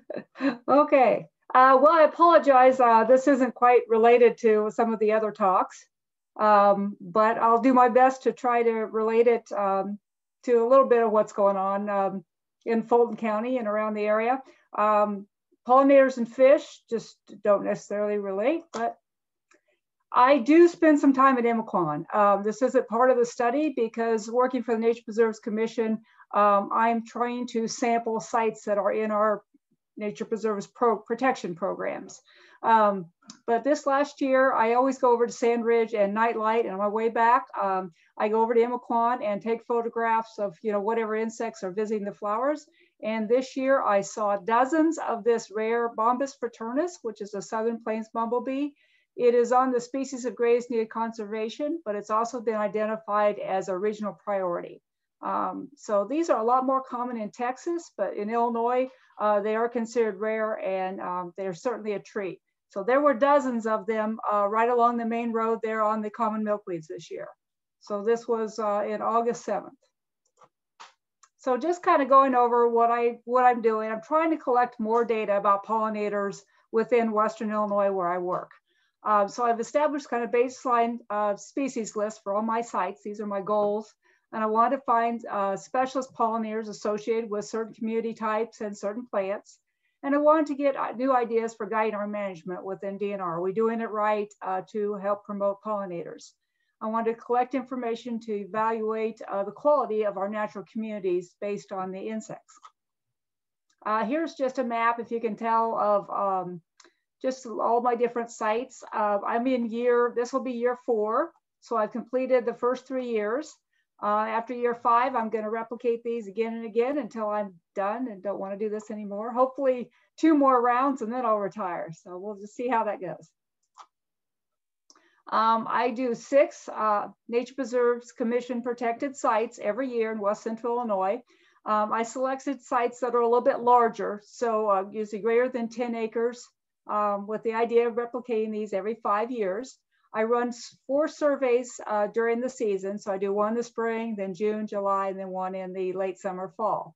okay. Uh, well, I apologize. Uh, this isn't quite related to some of the other talks, um, but I'll do my best to try to relate it um, to a little bit of what's going on um, in Fulton County and around the area. Um, pollinators and fish just don't necessarily relate, but I do spend some time at Emiquon. Um, this isn't part of the study because working for the Nature Preserves Commission, um, I'm trying to sample sites that are in our Nature Preserves pro protection programs. Um, but this last year, I always go over to Sandridge and Nightlight, and on my way back, um, I go over to Emiquon and take photographs of you know whatever insects are visiting the flowers. And this year, I saw dozens of this rare Bombus fraternus, which is a southern plains bumblebee. It is on the species of greatest need conservation, but it's also been identified as a regional priority. Um, so these are a lot more common in Texas, but in Illinois, uh, they are considered rare and um, they're certainly a treat. So there were dozens of them uh, right along the main road there on the common milkweeds this year. So this was uh, in August 7th. So just kind of going over what, I, what I'm doing, I'm trying to collect more data about pollinators within Western Illinois where I work. Um, so I've established kind of baseline uh, species list for all my sites. These are my goals. And I want to find uh, specialist pollinators associated with certain community types and certain plants. And I wanted to get uh, new ideas for guiding our management within DNR. Are we doing it right uh, to help promote pollinators? I wanted to collect information to evaluate uh, the quality of our natural communities based on the insects. Uh, here's just a map, if you can tell, of um, just all my different sites. Uh, I'm in year, this will be year four. So I've completed the first three years. Uh, after year five, I'm going to replicate these again and again until I'm done and don't want to do this anymore. Hopefully two more rounds and then I'll retire. So we'll just see how that goes. Um, I do six uh, Nature Preserves Commission protected sites every year in West Central Illinois. Um, I selected sites that are a little bit larger, so uh, usually greater than 10 acres um, with the idea of replicating these every five years. I run four surveys uh, during the season. So I do one in the spring, then June, July, and then one in the late summer, fall.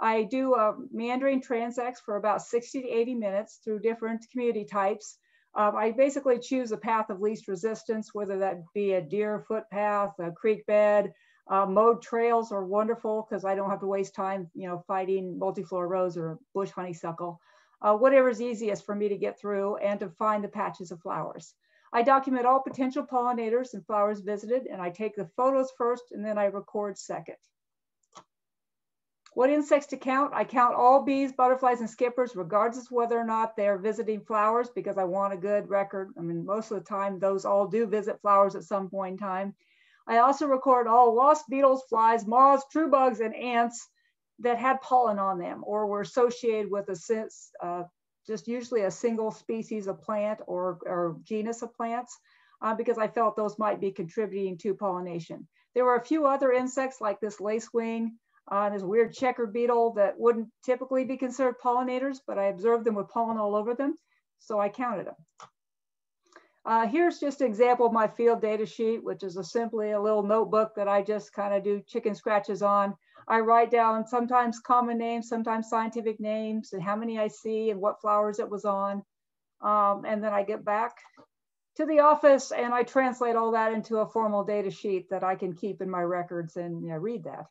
I do uh, meandering transects for about 60 to 80 minutes through different community types. Um, I basically choose a path of least resistance, whether that be a deer footpath, a creek bed, uh, mowed trails are wonderful because I don't have to waste time, you know, fighting multiflora rose or bush honeysuckle. Uh, whatever is easiest for me to get through and to find the patches of flowers. I document all potential pollinators and flowers visited, and I take the photos first and then I record second. What insects to count? I count all bees, butterflies, and skippers, regardless of whether or not they're visiting flowers, because I want a good record. I mean, most of the time, those all do visit flowers at some point in time. I also record all wasps, beetles, flies, moths, true bugs, and ants that had pollen on them or were associated with a uh, just usually a single species of plant or, or genus of plants uh, because I felt those might be contributing to pollination. There were a few other insects like this lacewing, uh, this weird checker beetle that wouldn't typically be considered pollinators, but I observed them with pollen all over them, so I counted them. Uh, here's just an example of my field data sheet, which is a simply a little notebook that I just kind of do chicken scratches on. I write down sometimes common names, sometimes scientific names, and how many I see and what flowers it was on. Um, and then I get back to the office and I translate all that into a formal data sheet that I can keep in my records and you know, read that.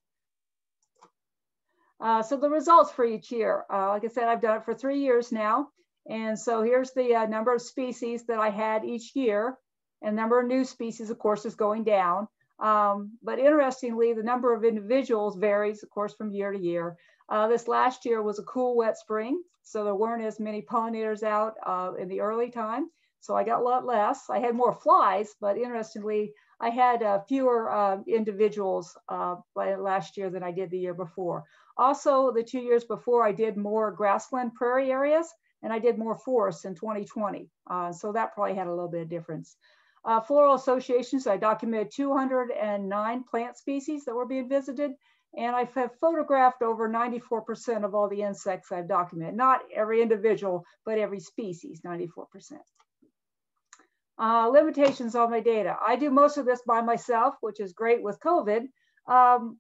Uh, so the results for each year, uh, like I said, I've done it for three years now. And so here's the uh, number of species that I had each year. And number of new species, of course, is going down. Um, but interestingly, the number of individuals varies, of course, from year to year. Uh, this last year was a cool, wet spring, so there weren't as many pollinators out uh, in the early time. So I got a lot less. I had more flies, but interestingly, I had uh, fewer uh, individuals uh, last year than I did the year before. Also, the two years before, I did more grassland prairie areas, and I did more forests in 2020. Uh, so that probably had a little bit of difference. Uh, floral associations, I documented 209 plant species that were being visited, and I have photographed over 94% of all the insects I've documented. Not every individual, but every species, 94%. Uh, limitations on my data. I do most of this by myself, which is great with COVID, um,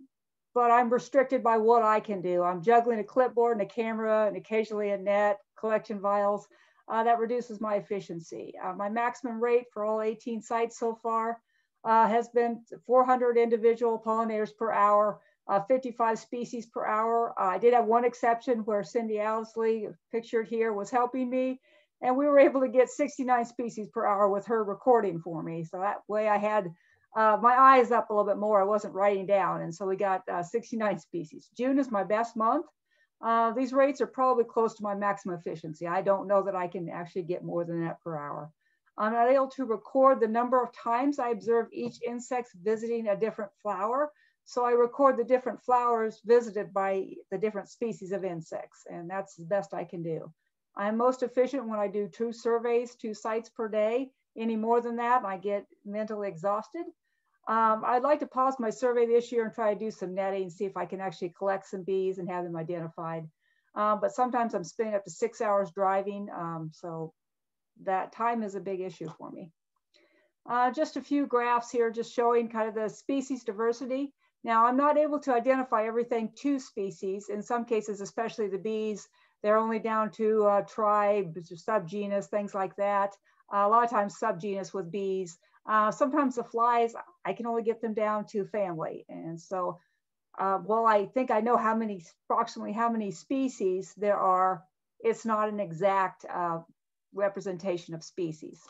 but I'm restricted by what I can do. I'm juggling a clipboard and a camera and occasionally a net, collection vials. Uh, that reduces my efficiency. Uh, my maximum rate for all 18 sites so far uh, has been 400 individual pollinators per hour, uh, 55 species per hour. Uh, I did have one exception where Cindy Owsley, pictured here, was helping me, and we were able to get 69 species per hour with her recording for me. So that way I had uh, my eyes up a little bit more. I wasn't writing down, and so we got 69 species. June is my best month. Uh, these rates are probably close to my maximum efficiency. I don't know that I can actually get more than that per hour. I'm not able to record the number of times I observe each insect visiting a different flower. So I record the different flowers visited by the different species of insects, and that's the best I can do. I'm most efficient when I do two surveys, two sites per day. Any more than that, I get mentally exhausted. Um, I'd like to pause my survey this year and try to do some netting, see if I can actually collect some bees and have them identified. Um, but sometimes I'm spending up to six hours driving, um, so that time is a big issue for me. Uh, just a few graphs here, just showing kind of the species diversity. Now, I'm not able to identify everything to species. In some cases, especially the bees, they're only down to uh, tribe, subgenus, things like that. Uh, a lot of times subgenus with bees. Uh, sometimes the flies, I can only get them down to family. And so uh, while I think I know how many, approximately how many species there are, it's not an exact uh, representation of species.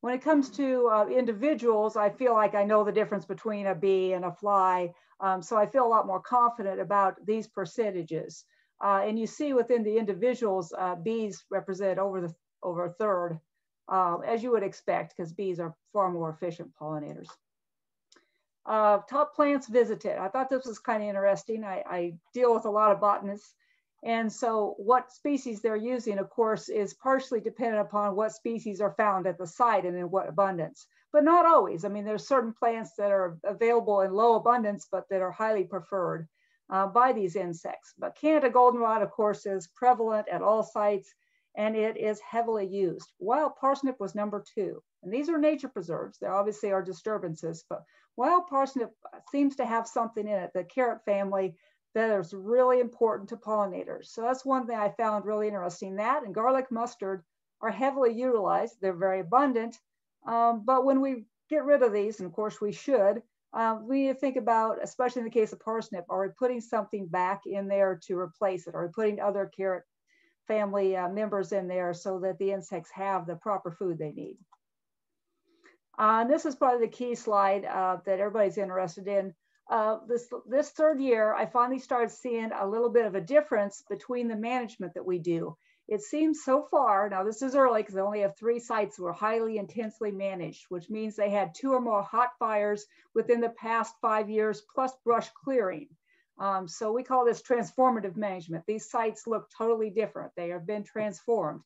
When it comes to uh, individuals, I feel like I know the difference between a bee and a fly. Um, so I feel a lot more confident about these percentages. Uh, and you see within the individuals, uh, bees represent over the over a third uh, as you would expect, because bees are far more efficient pollinators. Uh, top plants visited. I thought this was kind of interesting. I, I, deal with a lot of botanists. And so what species they're using, of course, is partially dependent upon what species are found at the site and in what abundance, but not always. I mean, there's certain plants that are available in low abundance, but that are highly preferred uh, by these insects. But Canada goldenrod, of course, is prevalent at all sites and it is heavily used. Wild parsnip was number two. And these are nature preserves. There obviously are disturbances, but wild parsnip seems to have something in it, the carrot family, that is really important to pollinators. So that's one thing I found really interesting. That and garlic mustard are heavily utilized. They're very abundant. Um, but when we get rid of these, and of course we should, uh, we need to think about, especially in the case of parsnip, are we putting something back in there to replace it? Are we putting other carrot family uh, members in there so that the insects have the proper food they need. Uh, and this is probably the key slide uh, that everybody's interested in. Uh, this, this third year, I finally started seeing a little bit of a difference between the management that we do. It seems so far, now this is early because I only have three sites that were highly intensely managed, which means they had two or more hot fires within the past five years plus brush clearing. Um, so we call this transformative management. These sites look totally different. They have been transformed.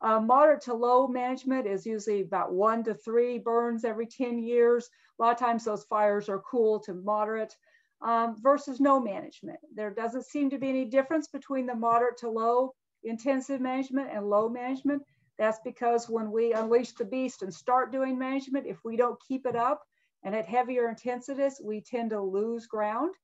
Uh, moderate to low management is usually about one to three burns every 10 years. A lot of times those fires are cool to moderate um, versus no management. There doesn't seem to be any difference between the moderate to low intensive management and low management. That's because when we unleash the beast and start doing management, if we don't keep it up and at heavier intensities, we tend to lose ground.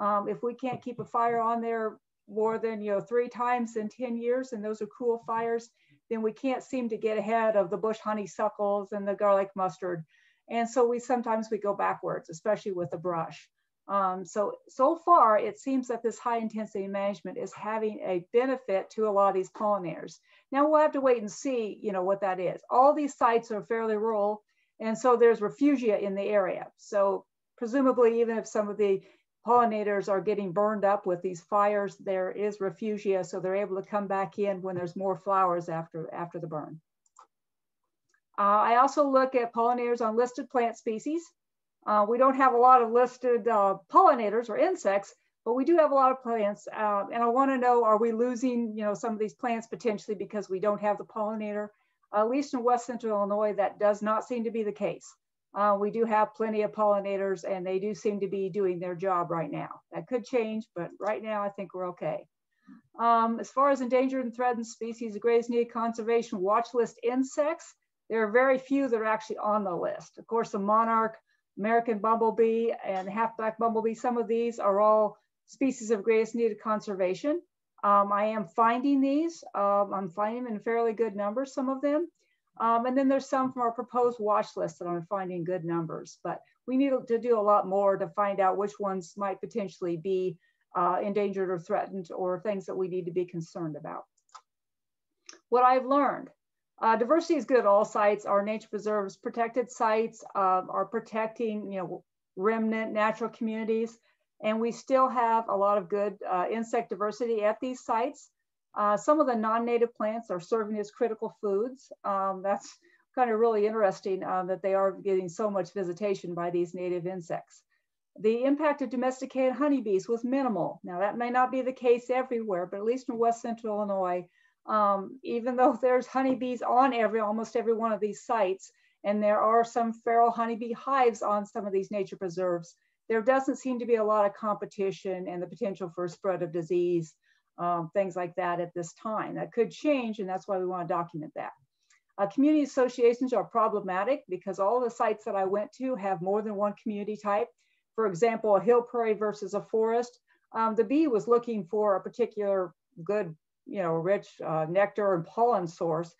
Um, if we can't keep a fire on there more than you know three times in 10 years, and those are cool fires, then we can't seem to get ahead of the bush honeysuckles and the garlic mustard. And so we sometimes we go backwards, especially with the brush. Um, so, so far, it seems that this high intensity management is having a benefit to a lot of these pollinators. Now we'll have to wait and see, you know, what that is. All these sites are fairly rural, and so there's refugia in the area. So presumably, even if some of the pollinators are getting burned up with these fires, there is refugia, so they're able to come back in when there's more flowers after, after the burn. Uh, I also look at pollinators on listed plant species. Uh, we don't have a lot of listed uh, pollinators or insects, but we do have a lot of plants. Uh, and I wanna know, are we losing you know, some of these plants potentially because we don't have the pollinator? at least in West Central Illinois, that does not seem to be the case. Uh, we do have plenty of pollinators and they do seem to be doing their job right now. That could change, but right now I think we're okay. Um, as far as endangered and threatened species, the Great Needed Conservation Watch List insects, there are very few that are actually on the list. Of course, the monarch American bumblebee and half black bumblebee. Some of these are all species of greatest need of conservation. Um, I am finding these. Um, I'm finding them in fairly good numbers, some of them. Um, and then there's some from our proposed watch list that I'm finding good numbers, but we need to do a lot more to find out which ones might potentially be uh, endangered or threatened or things that we need to be concerned about. What I've learned, uh, diversity is good at all sites. Our nature preserves protected sites uh, are protecting, you know, remnant natural communities. And we still have a lot of good uh, insect diversity at these sites. Uh, some of the non-native plants are serving as critical foods. Um, that's kind of really interesting um, that they are getting so much visitation by these native insects. The impact of domesticated honeybees was minimal. Now that may not be the case everywhere, but at least in West Central Illinois, um, even though there's honeybees on every, almost every one of these sites, and there are some feral honeybee hives on some of these nature preserves, there doesn't seem to be a lot of competition and the potential for spread of disease um, things like that at this time. That could change, and that's why we want to document that. Uh, community associations are problematic because all the sites that I went to have more than one community type. For example, a hill prairie versus a forest. Um, the bee was looking for a particular good, you know, rich uh, nectar and pollen source,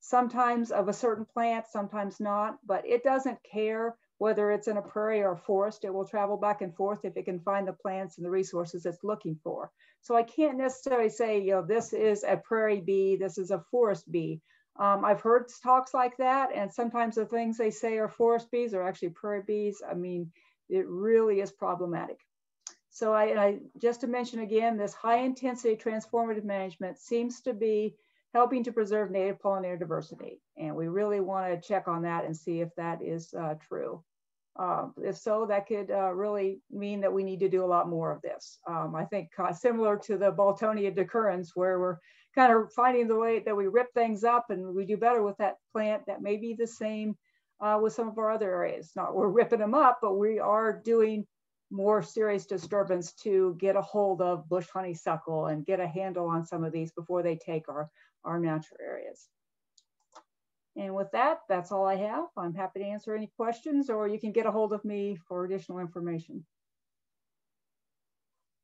sometimes of a certain plant, sometimes not, but it doesn't care whether it's in a prairie or a forest, it will travel back and forth if it can find the plants and the resources it's looking for. So I can't necessarily say, you know, this is a prairie bee, this is a forest bee. Um, I've heard talks like that, and sometimes the things they say are forest bees are actually prairie bees. I mean, it really is problematic. So I, I just to mention again, this high intensity transformative management seems to be helping to preserve native pollinator diversity. And we really want to check on that and see if that is uh, true. Uh, if so, that could uh, really mean that we need to do a lot more of this. Um, I think uh, similar to the Boltonia decurrens, where we're kind of finding the way that we rip things up and we do better with that plant, that may be the same uh, with some of our other areas. Not we're ripping them up, but we are doing more serious disturbance to get a hold of bush honeysuckle and get a handle on some of these before they take our, our natural areas. And with that, that's all I have. I'm happy to answer any questions or you can get a hold of me for additional information.